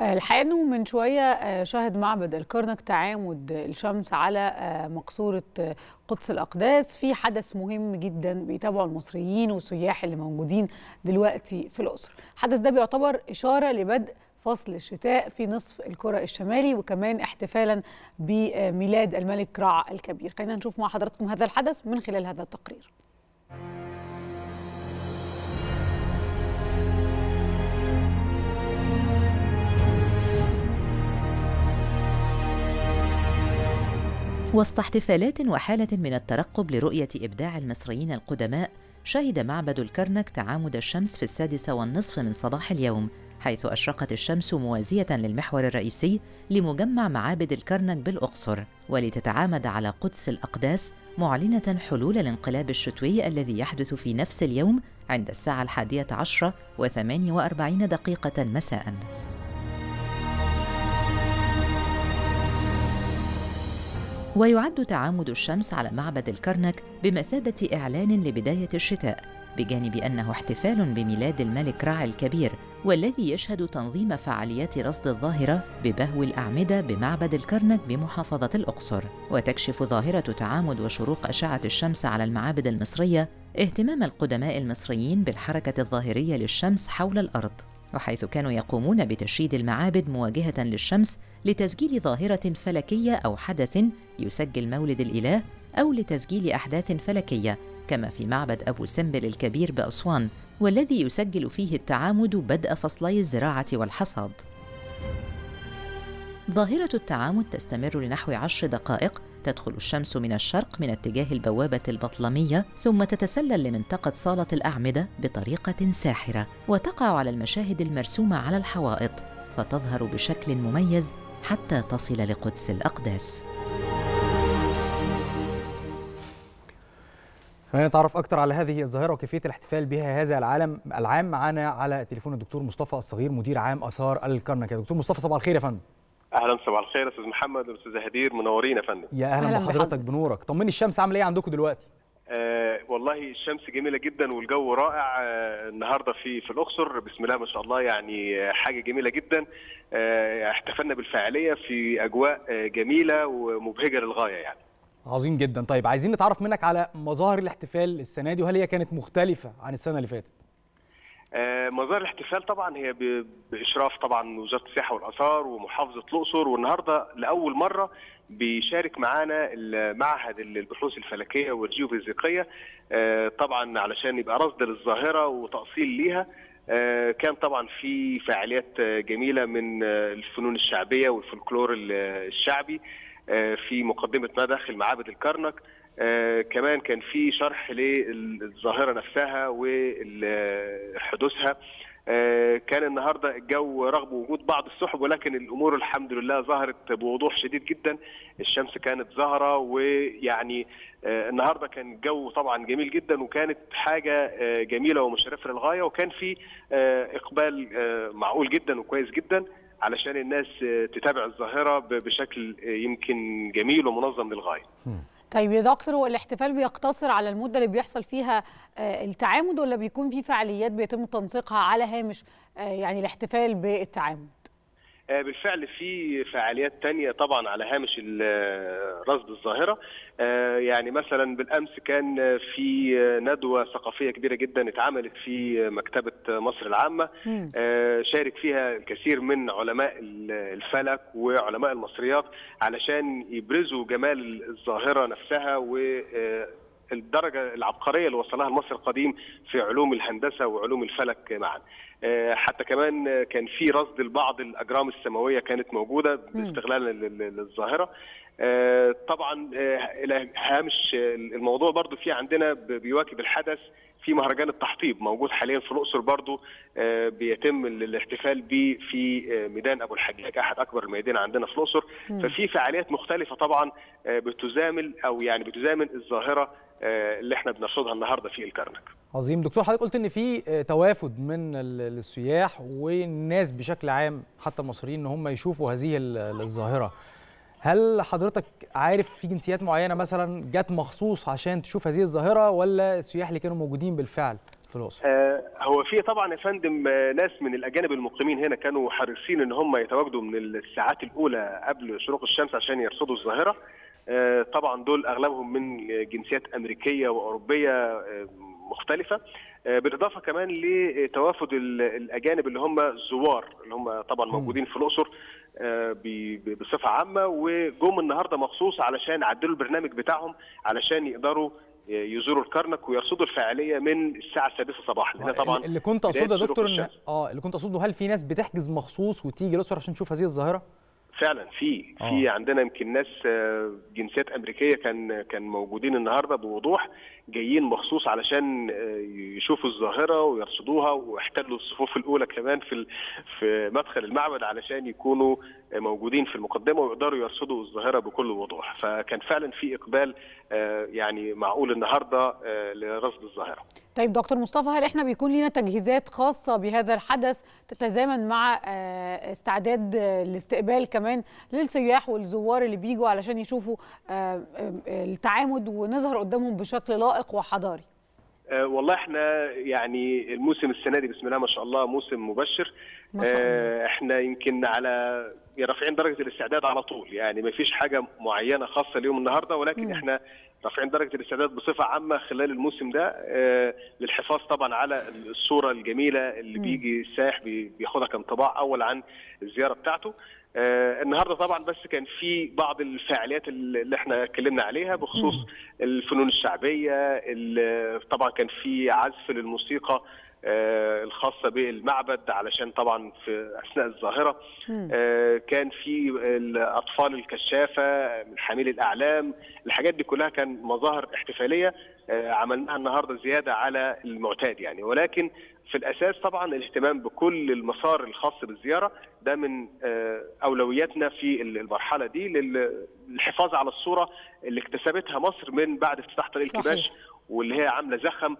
الحقيقة انه من شوية شهد معبد الكرنك تعامد الشمس على مقصورة قدس الأقداس. في حدث مهم جدا بيتابعه المصريين والسياح اللي موجودين دلوقتي في الأقصر. الحدث ده بيعتبر إشارة لبدء فصل الشتاء في نصف الكرة الشمالي وكمان احتفالا بميلاد الملك رع الكبير. خلينا نشوف مع حضراتكم هذا الحدث من خلال هذا التقرير. وسط احتفالات وحالة من الترقب لرؤية إبداع المصريين القدماء شهد معبد الكرنك تعامد الشمس في السادسة والنصف من صباح اليوم حيث أشرقت الشمس موازية للمحور الرئيسي لمجمع معابد الكرنك بالأقصر ولتتعامد على قدس الأقداس معلنة حلول الانقلاب الشتوي الذي يحدث في نفس اليوم عند الساعة الحادية عشرة وثمانية وأربعين دقيقة مساءً. ويعد تعامد الشمس على معبد الكرنك بمثابة إعلان لبداية الشتاء بجانب أنه احتفال بميلاد الملك رع الكبير والذي يشهد تنظيم فعاليات رصد الظاهرة ببهو الأعمدة بمعبد الكرنك بمحافظة الأقصر. وتكشف ظاهرة تعامد وشروق أشعة الشمس على المعابد المصرية اهتمام القدماء المصريين بالحركة الظاهرية للشمس حول الأرض. وحيث كانوا يقومون بتشييد المعابد مواجهة للشمس لتسجيل ظاهرة فلكية أو حدث يسجل مولد الإله أو لتسجيل أحداث فلكية كما في معبد أبو سمبل الكبير بأسوان والذي يسجل فيه التعامد بدء فصلي الزراعة والحصاد. ظاهرة التعامد تستمر لنحو عشر دقائق تدخل الشمس من الشرق من اتجاه البوابة البطلمية ثم تتسلل لمنطقة صالة الأعمدة بطريقة ساحرة وتقع على المشاهد المرسومة على الحوائط فتظهر بشكل مميز حتى تصل لقدس الأقداس. خلينا نتعرف أكثر على هذه الظاهرة وكيفية الاحتفال بها هذا العالم العام معنا على تليفون الدكتور مصطفى الصغير مدير عام آثار الكرنك. يا دكتور مصطفى صباح الخير يا فندم. أهلا صباح الخير أستاذ محمد والاستاذ هدير منورين يا فندم. يا أهلا, أهلا بحضرتك بنورك. طمني الشمس عاملة إيه عندكم دلوقتي؟ آه والله الشمس جميلة جدا والجو رائع. آه النهارده في في الأقصر بسم الله ما شاء الله يعني حاجة جميلة جدا. آه احتفلنا بالفاعلية في أجواء آه جميلة ومبهجة للغاية يعني. عظيم جدا. طيب عايزين نتعرف منك على مظاهر الاحتفال السنة دي وهل هي كانت مختلفة عن السنة اللي فاتت؟ مظاهر الاحتفال طبعا هي بإشراف طبعا وزارة السياحة والآثار ومحافظة الأقصر والنهاردة لأول مرة بيشارك معانا معهد البحوث الفلكية والجيوفيزيقية آه طبعا علشان يبقى رصد للظاهرة وتأصيل ليها. آه كان طبعا في فعاليات جميلة من الفنون الشعبية والفولكلور الشعبي في مقدمة مداخل معابد الكرنك. آه كمان كان في شرح للظاهرة نفسها وحدوثها. آه كان النهارده الجو رغم وجود بعض السحب ولكن الأمور الحمد لله ظهرت بوضوح شديد جدا. الشمس كانت ظاهرة ويعني آه النهارده كان الجو طبعا جميل جدا وكانت حاجة جميلة ومشرفة للغاية. وكان في إقبال معقول جدا وكويس جدا علشان الناس تتابع الظاهرة بشكل يمكن جميل ومنظم للغاية. طيب يا دكتور هو الاحتفال بيقتصر على المدة اللي بيحصل فيها التعامد ولا بيكون في فعاليات بيتم تنسيقها على هامش يعني الاحتفال بالتعامد؟ بالفعل في فعاليات تانية طبعا على هامش رصد الظاهرة. يعني مثلا بالأمس كان في ندوة ثقافية كبيرة جدا اتعملت في مكتبة مصر العامة. شارك فيها الكثير من علماء الفلك وعلماء المصريات علشان يبرزوا جمال الظاهرة نفسها و الدرجة العبقرية اللي وصلها المصري القديم في علوم الهندسة وعلوم الفلك معا. حتى كمان كان في رصد لبعض الأجرام السماوية كانت موجودة باستغلالا للظاهرة. طبعا إلى هامش الموضوع برضو في عندنا بيواكب الحدث في مهرجان التحطيب موجود حاليا في الأقصر برضو بيتم الاحتفال به في ميدان أبو الحجاج أحد أكبر الميادين عندنا في الأقصر ففي فعاليات مختلفة طبعا بتزامل أو يعني بتزامن الظاهرة اللي إحنا بنرصدها النهارده في الكرنك. عظيم دكتور حضرتك قلت إن في توافد من السياح والناس بشكل عام حتى المصريين إن هم يشوفوا هذه الظاهرة. هل حضرتك عارف في جنسيات معينة مثلا جت مخصوص عشان تشوف هذه الظاهرة ولا السياح اللي كانوا موجودين بالفعل في الاقصر آه هو في طبعا يا فندم آه ناس من الأجانب المقيمين هنا كانوا حريصين إن هم يتواجدوا من الساعات الأولى قبل شروق الشمس عشان يرصدوا الظاهرة. آه طبعا دول أغلبهم من جنسيات أمريكية وأوروبية مختلفة. بالإضافة كمان لتوافد الأجانب اللي هم زوار اللي هم طبعا موجودين في الأقصر. بصفة عامة وجم النهارده مخصوص علشان عدلوا البرنامج بتاعهم علشان يقدروا يزوروا الكرنك ويرصدوا الفاعلية من الساعة السادسة صباحا. هنا طبعا اللي كنت أقصده يا دكتور إن آه اللي كنت أقصده هل في ناس بتحجز مخصوص وتيجي الاقصر عشان تشوف هذه الظاهرة؟ فعلا في في عندنا يمكن ناس جنسيات أمريكية كان كان موجودين النهارده بوضوح. جايين مخصوص علشان يشوفوا الظاهرة ويرصدوها واحتلوا الصفوف الأولى كمان في في مدخل المعبد علشان يكونوا موجودين في المقدمة ويقدروا يرصدوا الظاهرة بكل وضوح. فكان فعلا في إقبال يعني معقول النهارده لرصد الظاهرة. طيب دكتور مصطفى هل إحنا بيكون لنا تجهيزات خاصة بهذا الحدث تتزامن مع استعداد الاستقبال كمان للسياح والزوار اللي بيجوا علشان يشوفوا التعامد ونظهر قدامهم بشكل لائق؟ وحضاري أه والله إحنا يعني الموسم السنة دي بسم الله ما شاء الله موسم مبشر ما شاء الله. أه إحنا يمكن على رافعين درجة الاستعداد على طول يعني ما فيش حاجة معينة خاصة اليوم النهارده ولكن م. إحنا رافعين درجة الاستعداد بصفة عامة خلال الموسم ده أه للحفاظ طبعا على الصورة الجميلة اللي. بيجي السائح بياخدها كانطباع أول عن الزيارة بتاعته آه النهارده طبعا بس كان في بعض الفعاليات اللي إحنا اتكلمنا عليها بخصوص. الفنون الشعبية طبعا كان في عزف للموسيقى آه الخاصة بالمعبد علشان طبعا في أثناء الظاهرة. آه كان في الأطفال الكشافة من حاملي الأعلام. الحاجات دي كلها كان مظاهر احتفالية عملناها النهارده زيادة على المعتاد يعني. ولكن في الأساس طبعا الاهتمام بكل المسار الخاص بالزيارة ده من أولوياتنا في المرحلة دي للحفاظ على الصورة اللي اكتسبتها مصر من بعد افتتاح طريق الكباش واللي هي عاملة زخم.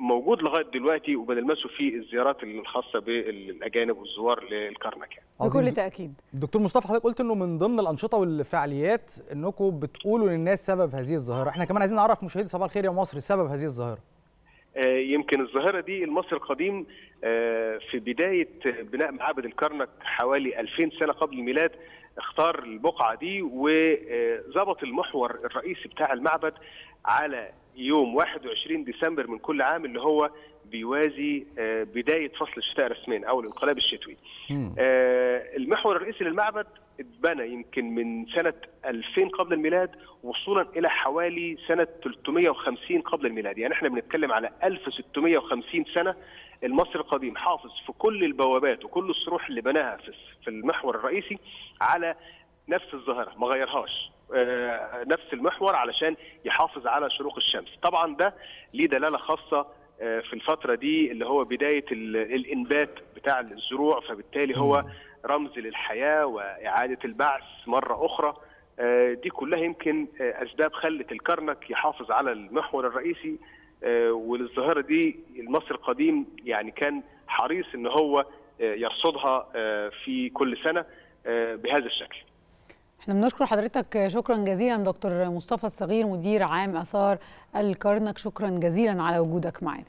موجود لغاية دلوقتي وبنلمسه في الزيارات الخاصة بالأجانب والزوار للكرنك يعني. بكل تأكيد. دكتور مصطفى حضرتك قلت إنه من ضمن الأنشطة والفعاليات إنكم بتقولوا للناس سبب هذه الظاهرة. إحنا كمان عايزين نعرف مشاهدي صباح الخير يا مصر سبب هذه الظاهرة. يمكن الظاهرة دي المصري القديم في بداية بناء معابد الكرنك حوالي 2000 سنة قبل الميلاد اختار البقعة دي وظبط المحور الرئيسي بتاع المعبد على يوم 21 ديسمبر من كل عام اللي هو بيوازي بداية فصل الشتاء رسميا أو الانقلاب الشتوي. المحور الرئيسي للمعبد اتبنى يمكن من سنة 2000 قبل الميلاد وصولا إلى حوالي سنة 350 قبل الميلاد. يعني إحنا بنتكلم على 1650 سنة المصري القديم حافظ في كل البوابات وكل الصروح اللي بناها في المحور الرئيسي على نفس الظاهرة ما غيرهاش. نفس المحور علشان يحافظ على شروق الشمس. طبعا ده ليه دلالة خاصة في الفترة دي اللي هو بداية الإنبات بتاع الزروع فبالتالي هو رمز للحياة وإعادة البعث مرة أخرى. دي كلها يمكن أسباب خلت الكرنك يحافظ على المحور الرئيسي. وللظاهرة دي المصري القديم يعني كان حريص إن هو يرصدها في كل سنة بهذا الشكل. إحنا بنشكر حضرتك شكرا جزيلا دكتور مصطفى الصغير مدير عام آثار الكرنك. شكرا جزيلا على وجودك معنا